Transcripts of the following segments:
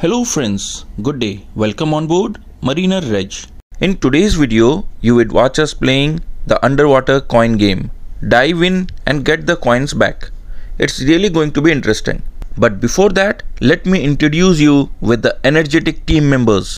Hello friends, good day. Welcome on board Mariner Rej. In today's video, you would watch us playing the underwater coin game. Dive in and get the coins back. It's really going to be interesting. But before that, let me introduce you with the energetic team members.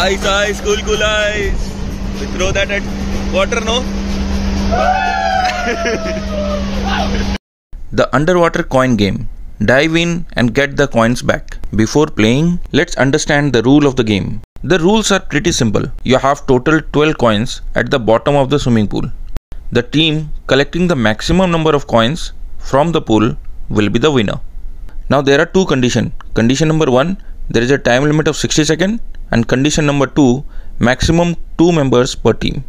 Ice, ice, cool, cool ice. We throw that at water, no? the underwater coin game. Dive in and get the coins back. Before playing, let's understand the rule of the game. The rules are pretty simple. You have total 12 coins at the bottom of the swimming pool. The team collecting the maximum number of coins from the pool will be the winner. Now there are two conditions. Condition number 1, there is a time limit of 60 seconds and condition number 2 maximum 2 members per team.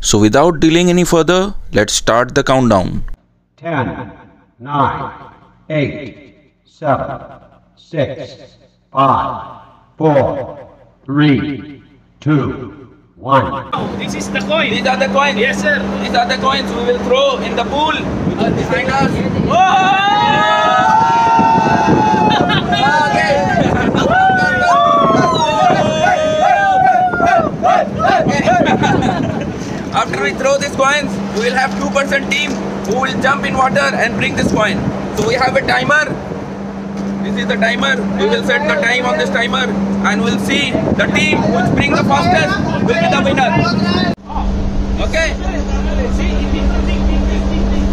So without delaying any further, let's start the countdown. 10, 9, 8, 7, 6, 5, 4, 3, 2, 1. This is the coin. These are the coins. Yes, sir. These are the coins we will throw in the pool behind us. Oh! After we throw these coins, we will have 2% team who will jump in water and bring this coin. So we have a timer. This is the timer. We will set the time on this timer and we'll see the team which bring the fastest will be the winner. Okay?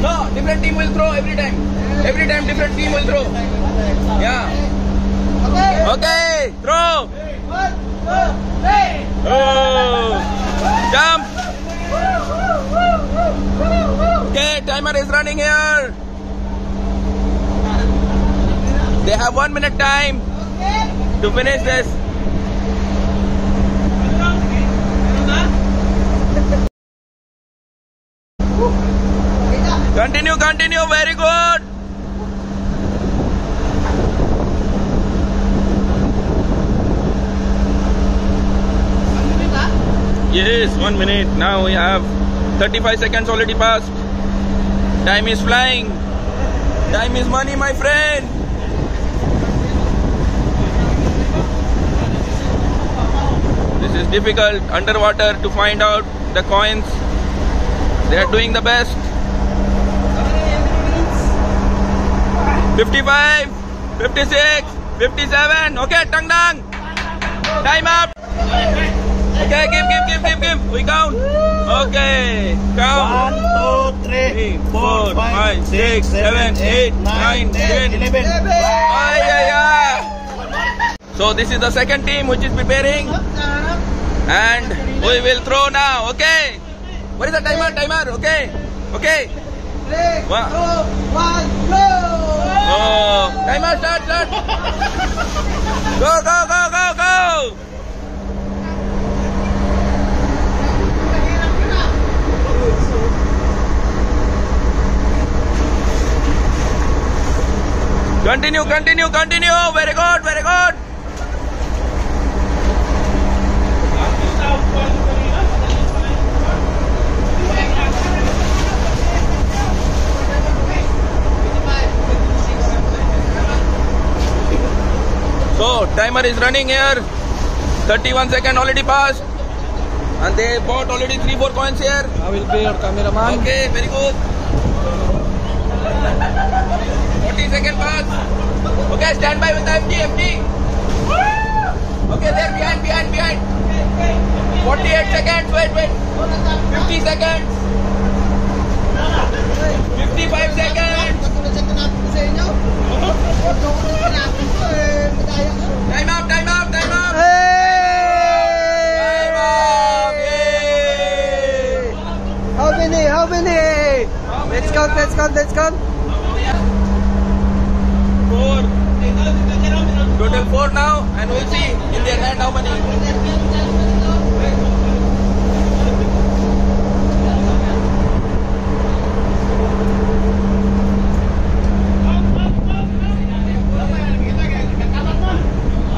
No, different team will throw every time. Every time different team will throw. Yeah. Okay, throw. Oh. Jump. Okay, timer is running here. They have one minute time to finish this. Continue, continue, very good. Yes, one minute. Now we have 35 seconds already passed. Time is flying. Time is money, my friend. This is difficult underwater to find out the coins. They are doing the best. 55, 56, 57. Okay, tang dang. Time up. Okay, give, give, give, give, give. We count. Okay, count. One, two, three, four, five, six, seven, eight, nine, ten, eleven. Ay, ay, ay. So this is the second team which is preparing. And we will throw now. Okay. What is the timer? Timer. Okay. Okay. One. Oh, timer start, start. Go, go, go, go, go. Continue, continue, continue. Very good, very good. So, timer is running here. 31 second already passed. And they bought already 3 4 coins here. I will be your cameraman. Okay, very good. 40 second pass. Okay, stand by with the FD, FD. Okay, there, behind, behind, behind. 48 seconds. Wait, wait. 50 seconds. 55 seconds. Time up, time up, time up. Time up. Yay. How many? How many? Let's count, let's count, let's count. Four. Total four now, and we'll see in their hand how many. How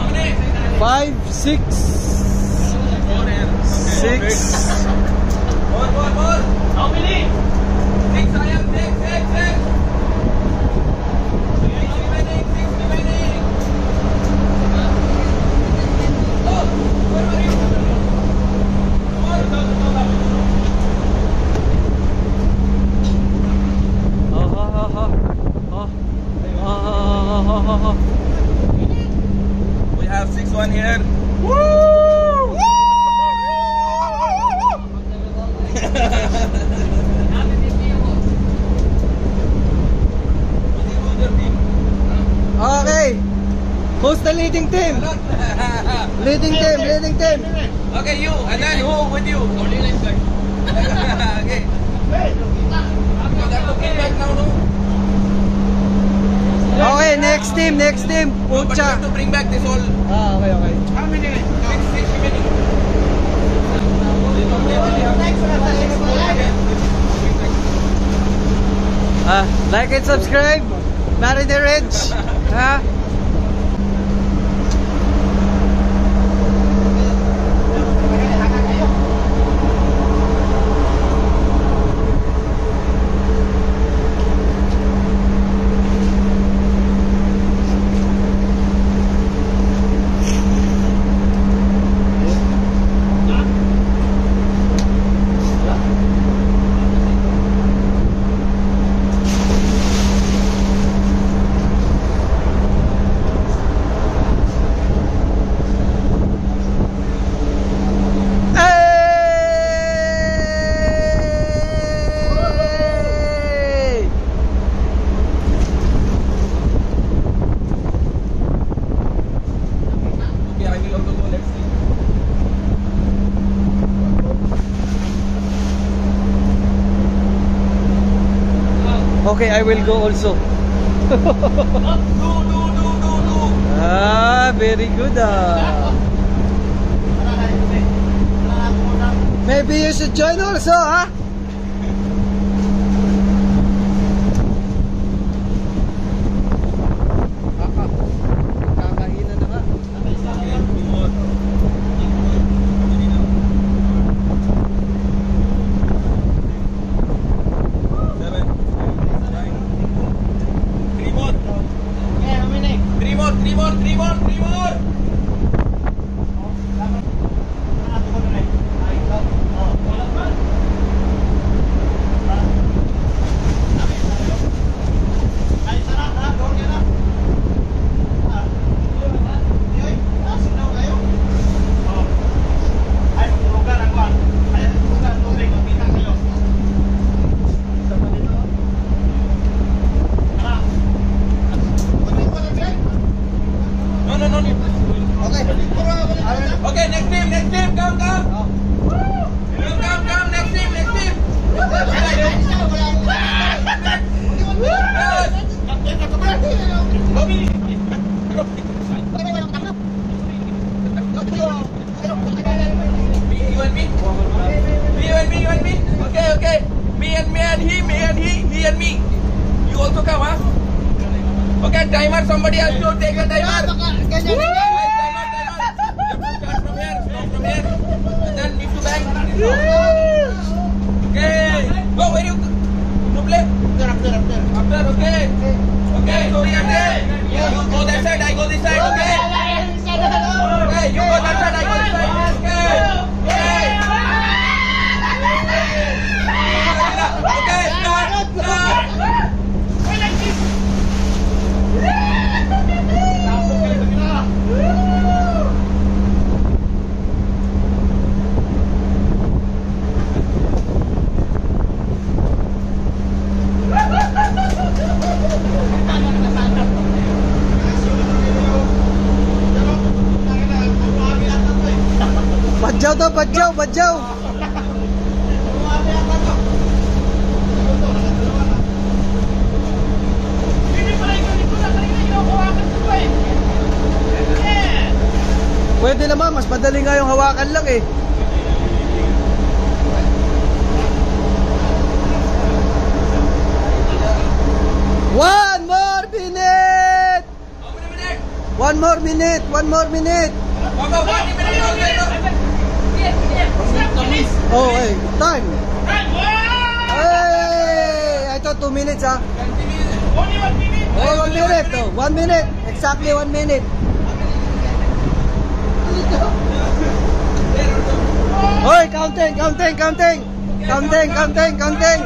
many? Five, six, Four here. six. More, more, more. How many? Six, I am six, six, six. Six remaining, six remaining. Oh, where are you? Oh, oh, oh, oh. Oh, oh, oh, oh, oh. We have six one here. Okay. Who's the leading team? Leading team, leading team. okay, you and then who with you? Only like that. okay. You got to bring back now, no? Okay, next team, next team. No, but you have Pucha. to bring back this all. Ah, okay, okay. How many? Six, six remaining. Ah, like and subscribe. Mariner Rej. Ha? Hey! Okay, I will go also. Ah, very good ah. Maybe you should join also, ah. Okay. Go where you to play? After, okay. Okay, so we are there. You go that side, I go this side, okay? Okay, you go that side, I go badyaw. Pwede naman, mas madali nga yung hawakan lang eh. One more minute! One more minute! One more minute! One minute also. Oh, hey, time! Hey! I thought two minutes ah. Oh, one minute. Oh, one minute. Exactly one minute. Hoy, counting, counting, counting. Counting, counting, counting.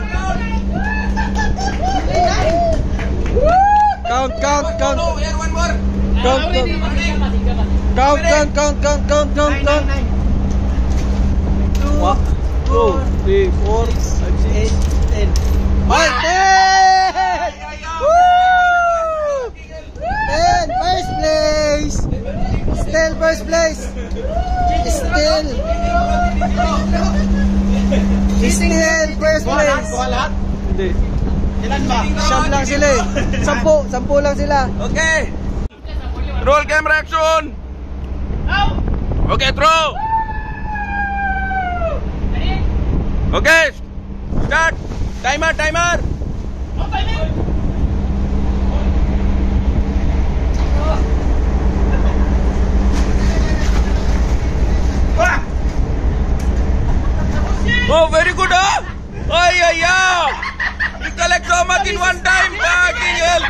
Count, one. Count, count. Count, count, count, count, count, count, count. One, two, three, four, five, six, ten. Hoy, ten! Woo! Ten, first place! Still first place! Still! Still first place! Hindi. Ilan ba? Siyam lang sila eh. Sampu, sampu lang sila. Okay. Roll camera action. Okay, throw. Okay. Start. Timer, timer. Oh, very good, huh? Ay, ay, ay. You collect so much in one time. Fucking hell.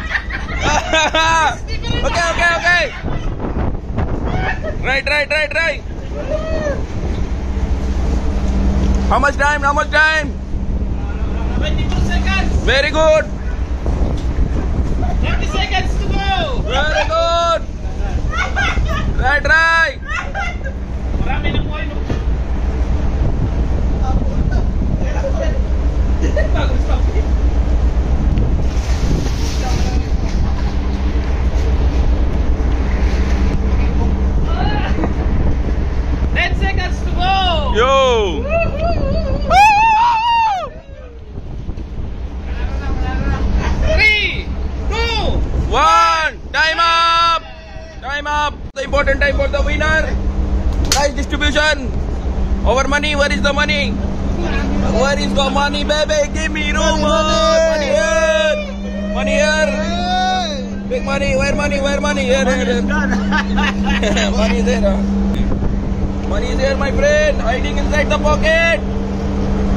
okay, okay, okay. Right, right, right, right. How much time? How much time? 22 seconds! Very good. 30 seconds to go! Very good. Right, right. Marami the money? Where is the money, baby? Give me room. Money Money here. Money here. Big money. Where money? Where money? Here, here, here. money there. huh? Money is here, my friend. Hiding inside the pocket.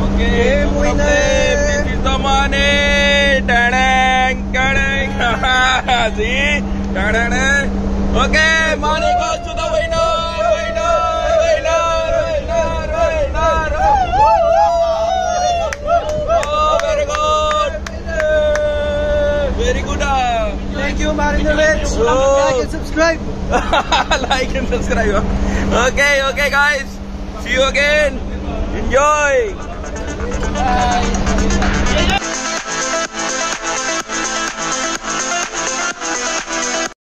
Okay. No problem. This is the money. Ta-dang, ta-dang. See? Ta-da-dang. Okay, money goes to the like and subscribe. Okay, okay, guys. See you again. Enjoy. Bye.